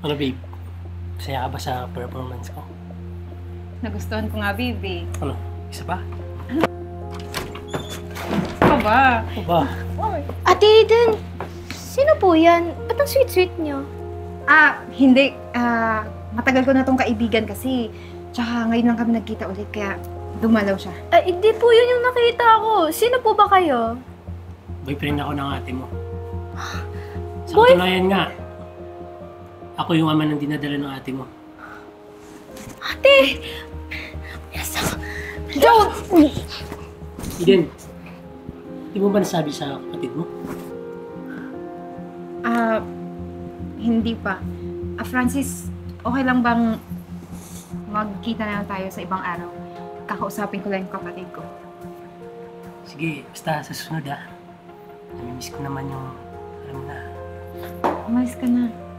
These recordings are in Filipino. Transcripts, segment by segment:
Ano babe? Masaya ka ba sa performance ko? Nagustuhan ko nga, baby. Ano? Isa pa? Ano ba? Ano ba? Ate Eden, sino po yan? Ba't ang sweet-sweet niyo? Ah, hindi. Ah, matagal ko na tong kaibigan kasi. Tsaka ngayon lang kami nagkita ulit, kaya dumalaw siya. Ah, hindi po yun yung nakita ko. Sino po ba kayo? Boyfriend ako ng ate mo. Sa Boy- katunayan nga, ako yung ama ng dinadala ng ate mo. Ate! Yes, ako. Don't! Eden, di mo ba nasabi sa kapatid mo? Ah, hindi pa. Ah, Francis, okay lang bang magkita na lang tayo sa ibang araw? Kakausapin ko lang yung kapatid ko. Sige, basta sa susunod ah. Namimiss ko naman yung, alam na, Umalis ka na.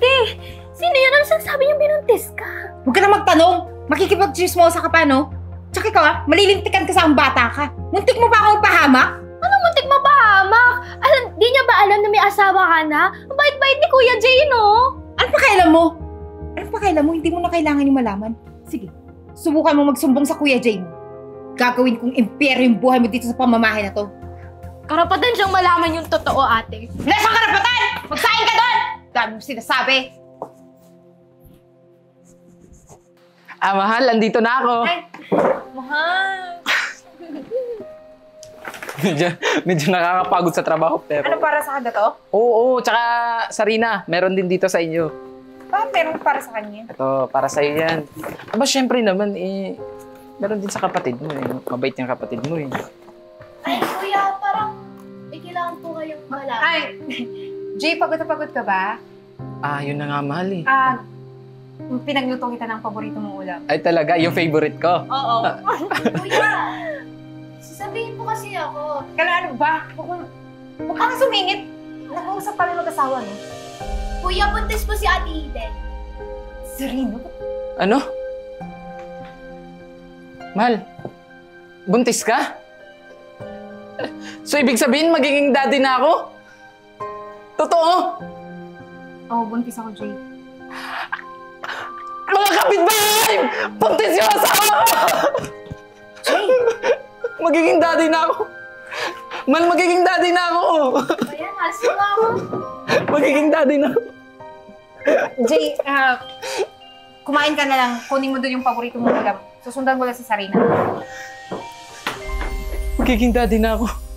Ate! Sino yan ang sinasabi niyang binuntis ka? Huwag ka na magtanong! Makikipag-chismosa ka pa, no? Tsaka ikaw ah, malilintikan ka sa ang bata ka. Muntik mo pa akong pahamak? Anong muntik mapahamak? Alam, di niya ba alam na may asawa ka na? Ang bait-bait ni Kuya Jay, no? Ano pa kailan mo? Ano pa kailan mo? Hindi mo na kailangan yung malaman. Sige, subukan mo magsumbong sa Kuya Jay mo. Gagawin kong impyeryo yung buhay mo dito sa pamamahay na to. Karapatan siyang malaman yung totoo, ate. Wala siyang karapatan! Magsahin ka doon! Dami mo sinasabi. Ah, mahal, andito na ako. Ay, mahal. medyo, medyo nakakapagod sa trabaho, pero... Ano para sa kanya to? Oo, oo, tsaka Sarina, meron din dito sa inyo. Bakit meron para sa kanya? Ito, para sa iyo yan. Aba, syempre naman, eh, meron din sa kapatid mo eh. Mabait yung kapatid mo eh. Ay, Kuya, parang may kailangan po kayong malaman. Ay, Jay, pagod na pagod ka ba? Ah, yun na nga, mahal eh. Ah, pinagluto kita ng paborito mong ulam. Ay talaga, yung favorite ko. Oo. Kuya, sasabihin po kasi ako. Kala ano ba? Huwag mo- huwag ka na sumingit. Nag-uusap pa rin mag-asawa, no? Kuya, buntis po si Ate Eden. Sereno? Ano? Mahal, buntis ka? So, ibig sabihin, magiging daddy na ako? Totoo? Oo, buntis ako, Jay. Mga kapitbahay! Buntis yung asawa ko! magiging daddy na ako. Man, magiging daddy na ako. Ayan, alas mo ako. magiging daddy na ako. Jay, ah, kumain ka na lang. Kunin mo doon yung paborito mong ulam. Susundan ko lang si Sarina. Magiging daddy na ako.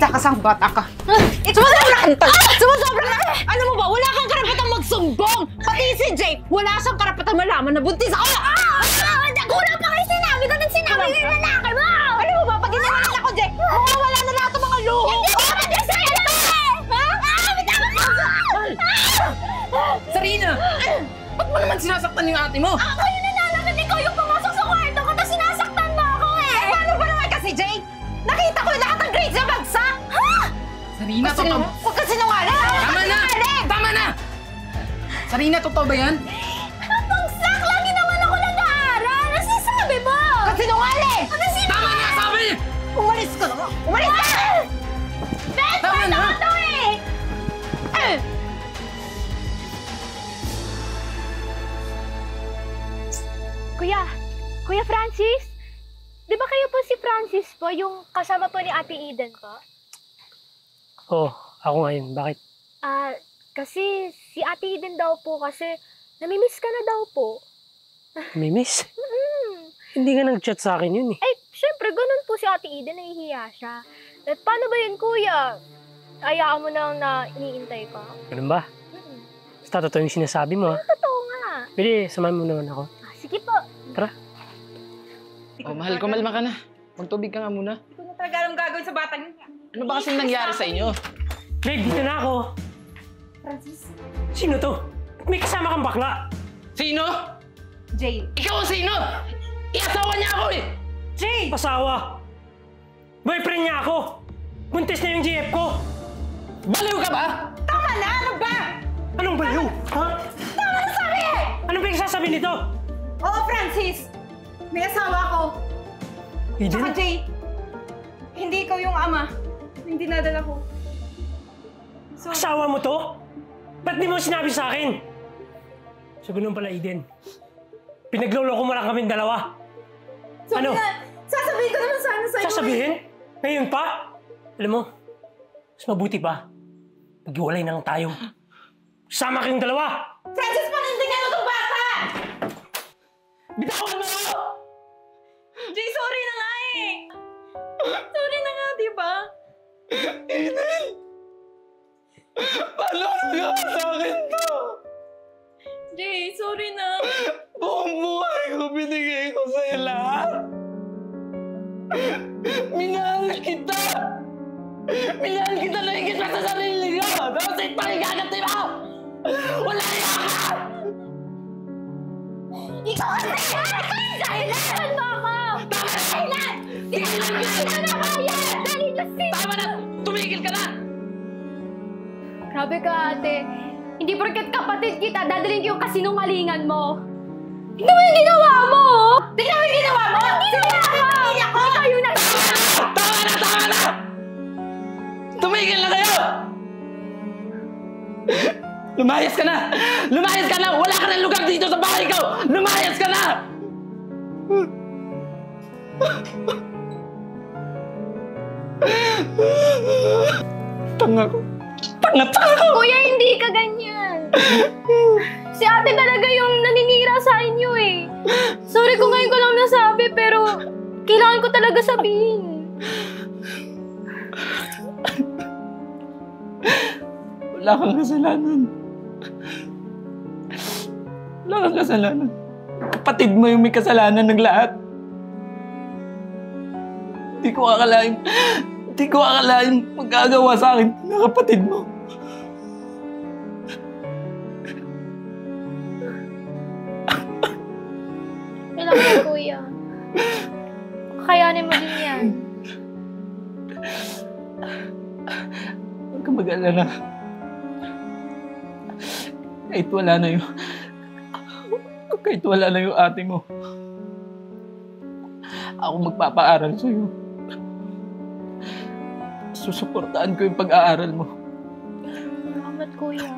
Nagtakasang bata ka. Sumasobra ka! Sumasobra ka! Ano mo ba? Wala kang karapatang magsumbong! Pati si Jay, wala siyang karapatang malaman na buntis ako! Ah! Ah, nakulang pa kayo sinabi ko nang sinabi ko yung lalaki mo! Ano mo ba? Pag iniwanan ako, Jay, mawawala na lahat ng mga luho! Hindi ko sa'yo to eh! Ha? Ah, bitawan mo! Sarina! Ba't mo naman sinasaktan yung ate mo? Ako Sarina, totoo ba yan? Bagsak! Lagi naman ako nag-aaral! Ano sinasabi mo? Sinungaling! Ano sinabi? Tama na, sabi! Umalis ka na! Umalis ka! Best Tama friend na. ako to eh! Eh! Kuya, Kuya Francis? Di ba kayo po si Francis po, yung kasama po ni Ate Eden po? Oo, oh, ako ngayon. Bakit? Ah, kasi si Ate Eden daw po kasi namimiss ka na daw po. May miss? Hmm. Hindi ka nag-chat sa akin yun eh. Eh, syempre, ganun po si Ate Eden, nahihiya siya. Eh, paano ba yun, kuya? Ayaan mo na na iniintay ka. Ganun ba? Mm-mm. Basta totoo yung sinasabi mo ha. Totoo nga. Pwede, samahan mo naman ako. Ah, sige po. Oh, mahal, kumalma ka na. Magtubig ka nga muna. Hindi ko na talaga alam gagawin sa batang yun. Ano ba kasing nangyari sa inyo? Babe, dito na ako. Francis? Sino to? May kasama kang bakla. Sino? Jay. Ikaw ang sino? Iasawa niya ako eh! Jay! Pasawa. Boyfriend niya ako. Buntis na yung GF ko. Baliw ka ba? Tama na! Ano ba? Anong baliw? Ha? Tama na sabi! Anong pinagsasabi nito? Oo, Francis! May asawa ko. Tsaka Eden? Jay, hindi ikaw yung ama. Yung dinadala ko. So, Asawa mo to? Ba't di mo sinabi sa akin? So ganun pala, Eden. Pinagloloko mo lang kami dalawa. so ano? na, sasabihin ko naman sana sa'yo. Sasabihin? Ngayon pa? Alam mo, mas mabuti pa. Pag-iwalay na lang tayo. Sama kayong dalawa! Francis, panindigan mo itong bata! Bitawan ko lahat. Minahal kita! Minahal kita na higit pa sa sarili ko! Tapos ang igaganti mo! Wala niya ka! Ikaw kasi! Kailan mo ako! Kailan? Kailan na kaya? Dali na si... Tama na! Tumigil ka na! Grabe ka, ate. Hindi porket kapatid kita, dadalhin ko yung kasinungalingan mo. Tingnan mo yung ginawa mo! Tingnan mo yung ginawa mo! Ginawa mo! Ikaw yung nag... Tama na! Tama na! Tumigil na kayo! Lumayas ka na! Lumayas ka na! Wala ka ng lugar dito sa bahay ko! Lumayas ka na! Tanga ko. Tanga, tanga ko! Kuya, hindi ka ganyan. Si ate talaga yung sa inyo eh. Sorry kung ngayon ko lang nasabi, pero kailangan ko talaga sabihin. Wala kang kasalanan. Wala kang kasalanan. Kapatid mo yung may kasalanan ng lahat. Hindi ko akalain, hindi ko akalain magagawa sa akin ng kapatid mo. Mag-alala. Kahit wala na yung... Kahit wala na yung ate mo. Ako magpapaaral sa'yo. Susuportaan ko yung pag-aaral mo. Salamat, kuya.